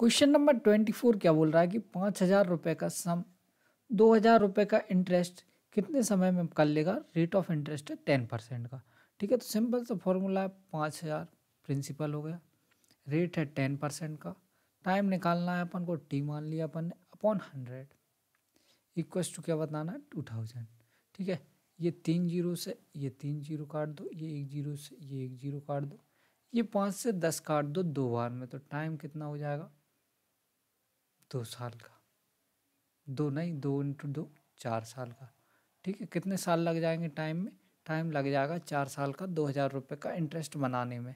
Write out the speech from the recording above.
Question number twenty four क्या बोल रहा है कि पाँच हज़ार रुपये का सम दो हज़ार रुपये का इंटरेस्ट कितने समय में कर लेगा? रेट ऑफ़ इंटरेस्ट है टेन परसेंट का। ठीक है तो सिंपल सा फॉर्मूला है, पाँच हज़ार प्रिंसिपल हो गया। रेट है टेन परसेंट का। टाइम निकालना है अपन को टी मान लिया अपन ने अपॉन हंड्रेड इक्वस टू क्या बताना है? टू थाउज़ेंड ठीक है, ये तीन ज़ीरो से, ये तीन ज़ीरो काट दो, ये एक ज़ीरो से, ये एक ज़ीरो काट दो। ये पाँच से दस काट दो दो बार में तो टाइम कितना हो जाएगा? दो साल का। दो नहीं, दो इंटू दो, चार साल का। ठीक है, कितने साल लग जाएँगे टाइम में? टाइम लग जाएगा चार साल का, दो हज़ार रुपये का इंटरेस्ट बनाने में।